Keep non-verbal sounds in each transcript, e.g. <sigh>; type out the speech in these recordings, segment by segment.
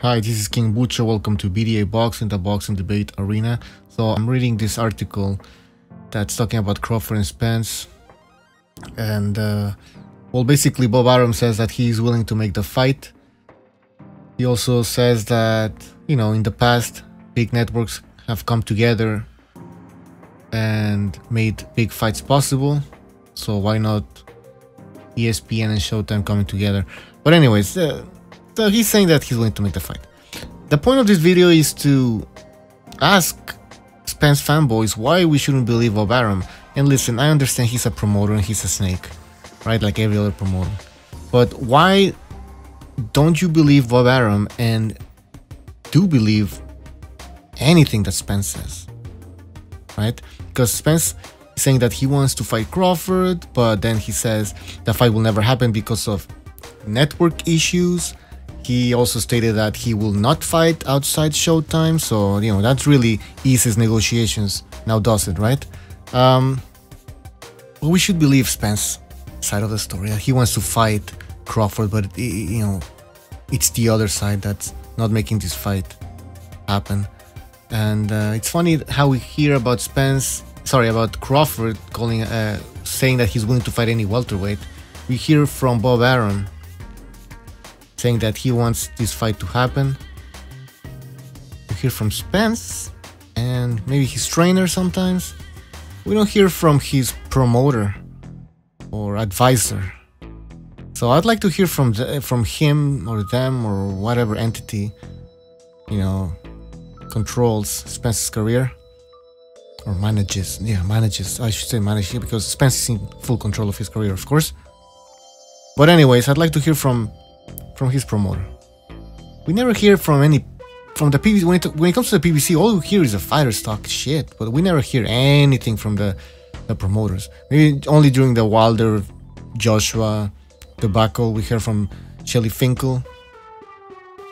Hi, this is King Bucho. Welcome to BDA Boxing, the Boxing Debate Arena. So I'm reading this article that's talking about Crawford and Spence. And, uh, well, basically, Bob Arum says that he's willing to make the fight. He also says that, you know, in the past, big networks have come together and made big fights possible. So why not ESPN and Showtime coming together? But anyways, uh, so uh, he's saying that he's willing to make the fight. The point of this video is to ask Spence fanboys why we shouldn't believe Bob Arum. And listen, I understand he's a promoter and he's a snake, right? Like every other promoter. But why don't you believe Bob Arum and do believe anything that Spence says? Right? Because Spence is saying that he wants to fight Crawford, but then he says the fight will never happen because of network issues. He also stated that he will not fight outside Showtime, so you know that really eases negotiations. Now does it, right? Um, but we should believe Spence side of the story. He wants to fight Crawford, but you know, it's the other side that's not making this fight happen. And uh, it's funny how we hear about Spence, sorry, about Crawford calling, uh, saying that he's willing to fight any welterweight. We hear from Bob Arum saying that he wants this fight to happen. We hear from Spence and maybe his trainer sometimes. We don't hear from his promoter or advisor. So I'd like to hear from the, from him or them or whatever entity, you know, controls Spence's career or manages. Yeah, manages. I should say manages because Spence is in full control of his career, of course. But anyways, I'd like to hear from from his promoter. We never hear from any from the PBC when it when it comes to the PBC. All we hear is the fighters talk shit, but we never hear anything from the the promoters. Maybe only during the Wilder Joshua debacle we hear from Shelly Finkel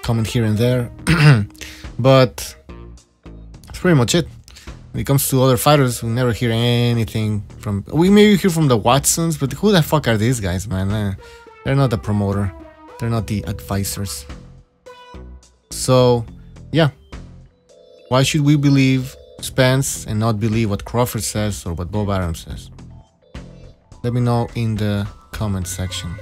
comment here and there, <clears throat> but that's pretty much it. When it comes to other fighters, we never hear anything from. We maybe hear from the Watsons, but who the fuck are these guys, man? Eh, they're not the promoter. They're not the advisors. So, yeah. Why should we believe Spence and not believe what Crawford says or what Bob Arum says? Let me know in the comment section.